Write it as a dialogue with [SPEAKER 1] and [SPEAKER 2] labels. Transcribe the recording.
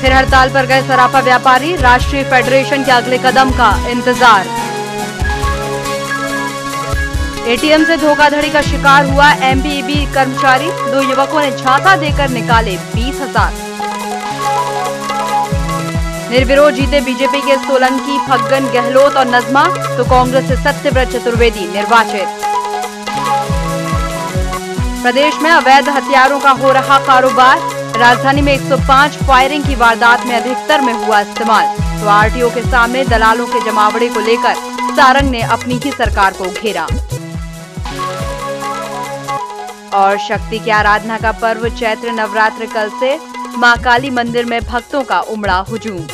[SPEAKER 1] फिर हड़ताल पर गए सराफा व्यापारी, राष्ट्रीय फेडरेशन के अगले कदम का इंतज़ार। एटीएम से धोखाधड़ी का शिकार हुआ एमबीईबी कर्मचारी। दो युवकों ने झांसा देकर निकाले बीस हज़ार। निर्विरोध जीते बीजेपी के सोलंकी फग्गन गहलोत और नजमा तो कांग्रेस से सत्यव्रत चतुर्वेदी निर्वाचित। प्रदेश में अवैध हथियारों का हो रहा कारोबार। राजधानी में 105 फायरिंग की वारदात में अधिकतर में हुआ इस्तेमाल। तो आरटीओ के सामने दलालों के जमावड़े को लेकर सारंग ने अपनी ही सरकार को घेरा। और शक्ति की आराधना का पर्व चैत्र नवरात्र कल से माँ काली मंदिर में भक्तों का उमड़ा हुजूम।